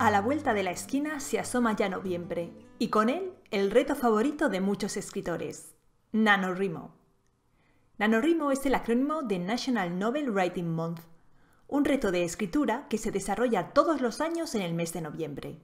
A la vuelta de la esquina se asoma ya noviembre, y con él el reto favorito de muchos escritores, NaNoWriMo. NaNoWriMo es el acrónimo de National Novel Writing Month, un reto de escritura que se desarrolla todos los años en el mes de noviembre.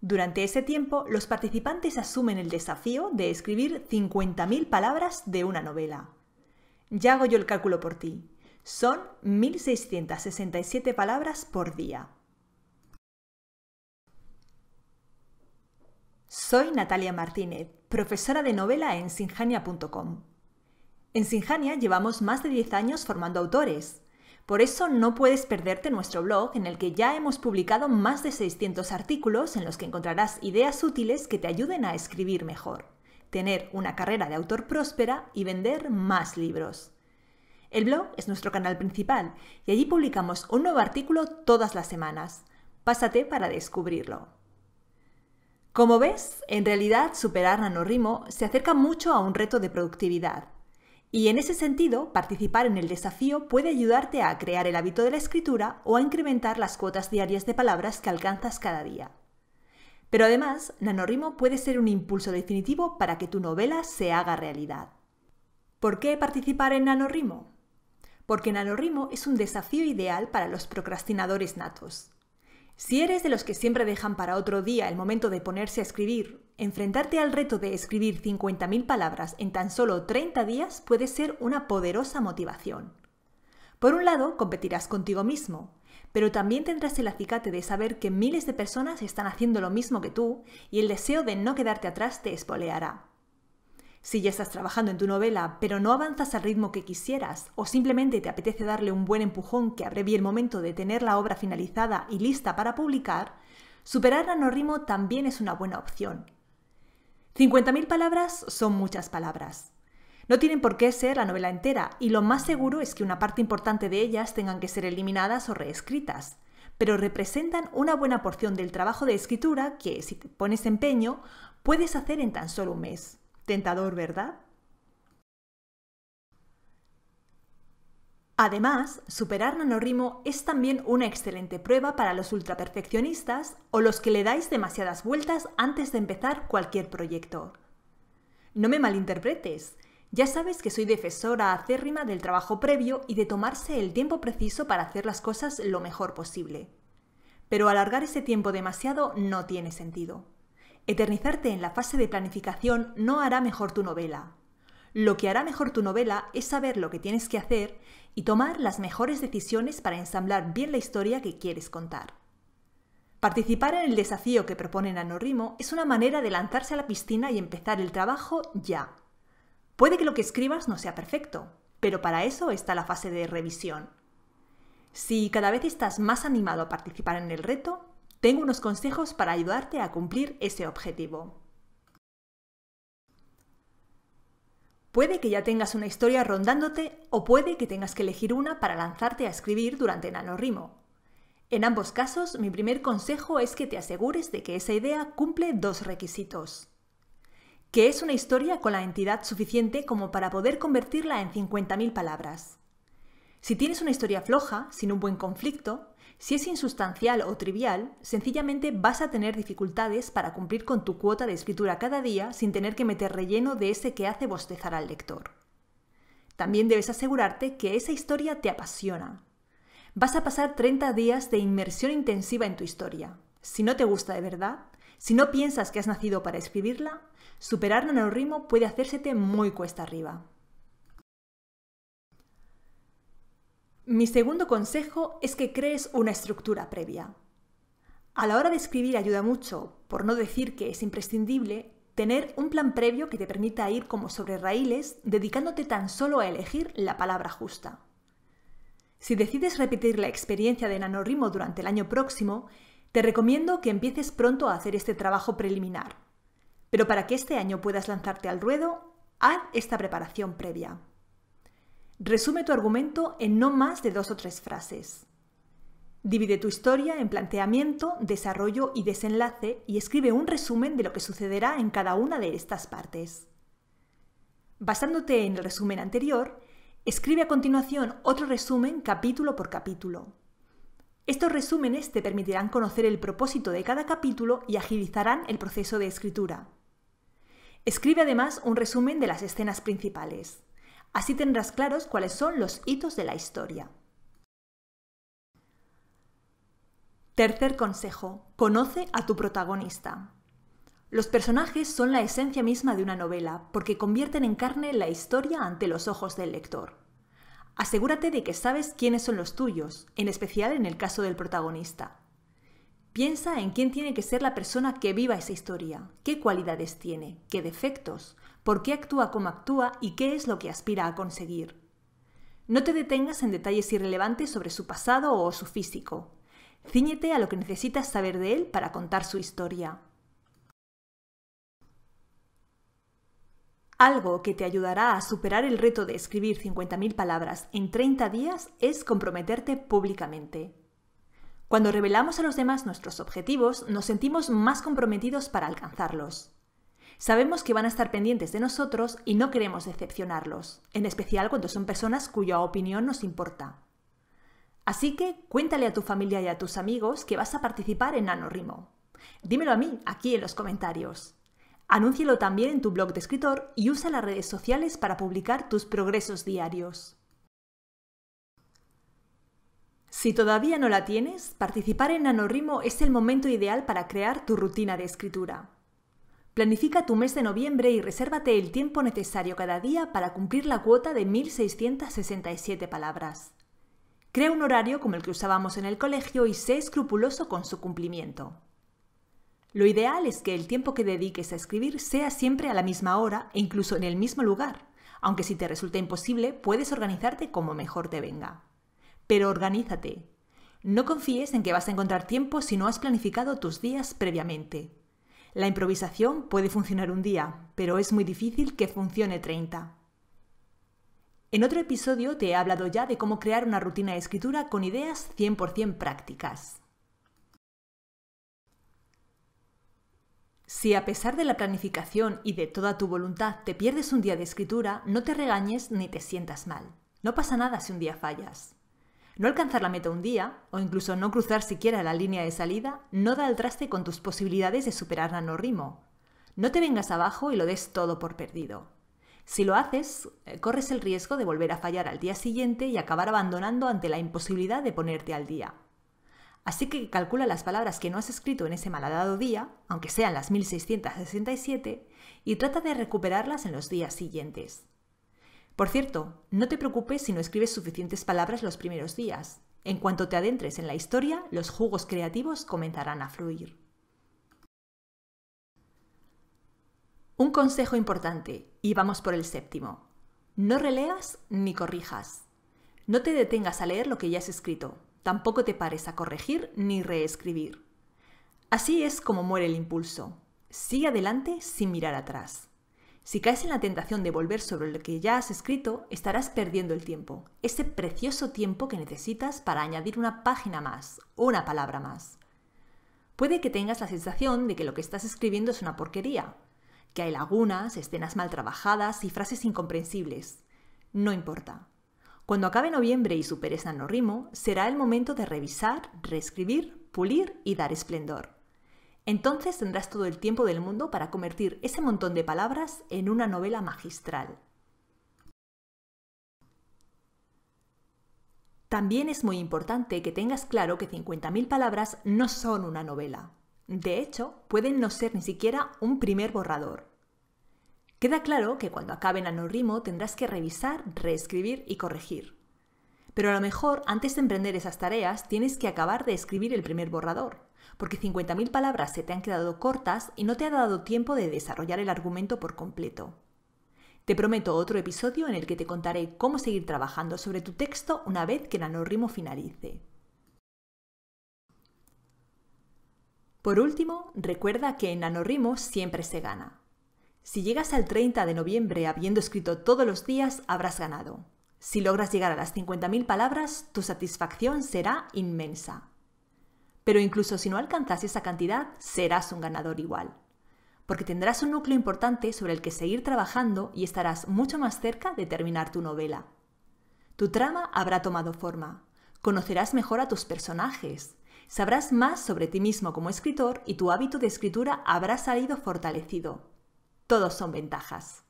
Durante ese tiempo, los participantes asumen el desafío de escribir 50.000 palabras de una novela. Ya hago yo el cálculo por ti. Son 1.667 palabras por día. Soy Natalia Martínez, profesora de novela en sinjania.com. En Sinjania llevamos más de 10 años formando autores. Por eso no puedes perderte nuestro blog en el que ya hemos publicado más de 600 artículos en los que encontrarás ideas útiles que te ayuden a escribir mejor, tener una carrera de autor próspera y vender más libros. El blog es nuestro canal principal y allí publicamos un nuevo artículo todas las semanas. Pásate para descubrirlo. Como ves, en realidad superar NaNoWriMo se acerca mucho a un reto de productividad. Y en ese sentido, participar en el desafío puede ayudarte a crear el hábito de la escritura o a incrementar las cuotas diarias de palabras que alcanzas cada día. Pero además, NaNoWriMo puede ser un impulso definitivo para que tu novela se haga realidad. ¿Por qué participar en NaNoWriMo? Porque NaNoWriMo es un desafío ideal para los procrastinadores natos. Si eres de los que siempre dejan para otro día el momento de ponerse a escribir, enfrentarte al reto de escribir 50.000 palabras en tan solo 30 días puede ser una poderosa motivación. Por un lado, competirás contigo mismo, pero también tendrás el acicate de saber que miles de personas están haciendo lo mismo que tú y el deseo de no quedarte atrás te espoleará. Si ya estás trabajando en tu novela, pero no avanzas al ritmo que quisieras, o simplemente te apetece darle un buen empujón que abrevie el momento de tener la obra finalizada y lista para publicar, superar a NoRimo también es una buena opción. 50.000 palabras son muchas palabras. No tienen por qué ser la novela entera, y lo más seguro es que una parte importante de ellas tengan que ser eliminadas o reescritas, pero representan una buena porción del trabajo de escritura que, si te pones empeño, puedes hacer en tan solo un mes. Tentador, ¿verdad? Además, superar NaNoWriMo es también una excelente prueba para los ultraperfeccionistas o los que le dais demasiadas vueltas antes de empezar cualquier proyecto. No me malinterpretes, ya sabes que soy defensora acérrima del trabajo previo y de tomarse el tiempo preciso para hacer las cosas lo mejor posible. Pero alargar ese tiempo demasiado no tiene sentido. Eternizarte en la fase de planificación no hará mejor tu novela. Lo que hará mejor tu novela es saber lo que tienes que hacer y tomar las mejores decisiones para ensamblar bien la historia que quieres contar. Participar en el desafío que proponen NaNoWriMo es una manera de lanzarse a la piscina y empezar el trabajo ya. Puede que lo que escribas no sea perfecto, pero para eso está la fase de revisión. Si cada vez estás más animado a participar en el reto, tengo unos consejos para ayudarte a cumplir ese objetivo. Puede que ya tengas una historia rondándote o puede que tengas que elegir una para lanzarte a escribir durante NaNoWriMo. En ambos casos, mi primer consejo es que te asegures de que esa idea cumple dos requisitos. Que es una historia con la entidad suficiente como para poder convertirla en 50.000 palabras. Si tienes una historia floja, sin un buen conflicto, si es insustancial o trivial, sencillamente vas a tener dificultades para cumplir con tu cuota de escritura cada día sin tener que meter relleno de ese que hace bostezar al lector. También debes asegurarte que esa historia te apasiona. Vas a pasar 30 días de inmersión intensiva en tu historia. Si no te gusta de verdad, si no piensas que has nacido para escribirla, superarla en el ritmo puede hacérsete muy cuesta arriba. Mi segundo consejo es que crees una estructura previa. A la hora de escribir ayuda mucho, por no decir que es imprescindible, tener un plan previo que te permita ir como sobre raíles, dedicándote tan solo a elegir la palabra justa. Si decides repetir la experiencia de NaNoWriMo durante el año próximo, te recomiendo que empieces pronto a hacer este trabajo preliminar. Pero para que este año puedas lanzarte al ruedo, haz esta preparación previa. Resume tu argumento en no más de dos o tres frases. Divide tu historia en planteamiento, desarrollo y desenlace y escribe un resumen de lo que sucederá en cada una de estas partes. Basándote en el resumen anterior, escribe a continuación otro resumen capítulo por capítulo. Estos resúmenes te permitirán conocer el propósito de cada capítulo y agilizarán el proceso de escritura. Escribe además un resumen de las escenas principales. Así tendrás claros cuáles son los hitos de la historia. Tercer consejo. Conoce a tu protagonista. Los personajes son la esencia misma de una novela, porque convierten en carne la historia ante los ojos del lector. Asegúrate de que sabes quiénes son los tuyos, en especial en el caso del protagonista. Piensa en quién tiene que ser la persona que viva esa historia, qué cualidades tiene, qué defectos, por qué actúa como actúa y qué es lo que aspira a conseguir. No te detengas en detalles irrelevantes sobre su pasado o su físico. Cíñete a lo que necesitas saber de él para contar su historia. Algo que te ayudará a superar el reto de escribir 50.000 palabras en 30 días es comprometerte públicamente. Cuando revelamos a los demás nuestros objetivos, nos sentimos más comprometidos para alcanzarlos. Sabemos que van a estar pendientes de nosotros y no queremos decepcionarlos, en especial cuando son personas cuya opinión nos importa. Así que cuéntale a tu familia y a tus amigos que vas a participar en NaNoWriMo. Dímelo a mí, aquí en los comentarios. Anúncialo también en tu blog de escritor y usa las redes sociales para publicar tus progresos diarios. Si todavía no la tienes, participar en NaNoWriMo es el momento ideal para crear tu rutina de escritura. Planifica tu mes de noviembre y resérvate el tiempo necesario cada día para cumplir la cuota de 1667 palabras. Crea un horario como el que usábamos en el colegio y sé escrupuloso con su cumplimiento. Lo ideal es que el tiempo que dediques a escribir sea siempre a la misma hora e incluso en el mismo lugar, aunque si te resulta imposible puedes organizarte como mejor te venga. Pero organízate. No confíes en que vas a encontrar tiempo si no has planificado tus días previamente. La improvisación puede funcionar un día, pero es muy difícil que funcione 30. En otro episodio te he hablado ya de cómo crear una rutina de escritura con ideas 100% prácticas. Si a pesar de la planificación y de toda tu voluntad te pierdes un día de escritura, no te regañes ni te sientas mal. No pasa nada si un día fallas. No alcanzar la meta un día, o incluso no cruzar siquiera la línea de salida, no da el traste con tus posibilidades de superar NaNoWriMo. No te vengas abajo y lo des todo por perdido. Si lo haces, eh, corres el riesgo de volver a fallar al día siguiente y acabar abandonando ante la imposibilidad de ponerte al día. Así que calcula las palabras que no has escrito en ese malhadado día, aunque sean las 1667, y trata de recuperarlas en los días siguientes. Por cierto, no te preocupes si no escribes suficientes palabras los primeros días. En cuanto te adentres en la historia, los jugos creativos comenzarán a fluir. Un consejo importante, y vamos por el séptimo. No releas ni corrijas. No te detengas a leer lo que ya has escrito. Tampoco te pares a corregir ni reescribir. Así es como muere el impulso. Sigue adelante sin mirar atrás. Si caes en la tentación de volver sobre lo que ya has escrito, estarás perdiendo el tiempo, ese precioso tiempo que necesitas para añadir una página más, una palabra más. Puede que tengas la sensación de que lo que estás escribiendo es una porquería, que hay lagunas, escenas mal trabajadas y frases incomprensibles. No importa. Cuando acabe noviembre y superes NaNoWriMo, será el momento de revisar, reescribir, pulir y dar esplendor. Entonces tendrás todo el tiempo del mundo para convertir ese montón de palabras en una novela magistral. También es muy importante que tengas claro que 50.000 palabras no son una novela. De hecho, pueden no ser ni siquiera un primer borrador. Queda claro que cuando acaben NaNoWriMo tendrás que revisar, reescribir y corregir. Pero a lo mejor antes de emprender esas tareas tienes que acabar de escribir el primer borrador, porque 50.000 palabras se te han quedado cortas y no te ha dado tiempo de desarrollar el argumento por completo. Te prometo otro episodio en el que te contaré cómo seguir trabajando sobre tu texto una vez que NaNoWriMo finalice. Por último, recuerda que en NaNoWriMo siempre se gana. Si llegas al 30 de noviembre habiendo escrito todos los días, habrás ganado. Si logras llegar a las 50.000 palabras, tu satisfacción será inmensa. Pero incluso si no alcanzas esa cantidad, serás un ganador igual. Porque tendrás un núcleo importante sobre el que seguir trabajando y estarás mucho más cerca de terminar tu novela. Tu trama habrá tomado forma. conocerás mejor a tus personajes, sabrás más sobre ti mismo como escritor y tu hábito de escritura habrá salido fortalecido. Todos son ventajas.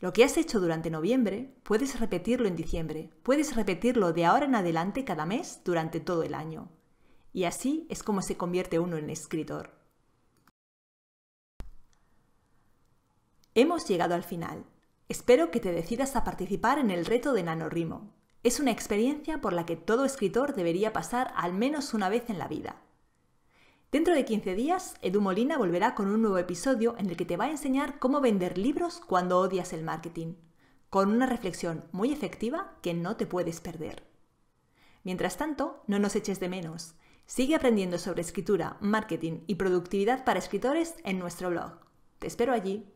Lo que has hecho durante noviembre, puedes repetirlo en diciembre, puedes repetirlo de ahora en adelante cada mes durante todo el año. Y así es como se convierte uno en escritor. Hemos llegado al final. Espero que te decidas a participar en el reto de NaNoWriMo. Es una experiencia por la que todo escritor debería pasar al menos una vez en la vida. Dentro de 15 días, Edu Molina volverá con un nuevo episodio en el que te va a enseñar cómo vender libros cuando odias el marketing, con una reflexión muy efectiva que no te puedes perder. Mientras tanto, no nos eches de menos. Sigue aprendiendo sobre escritura, marketing y productividad para escritores en nuestro blog. Te espero allí.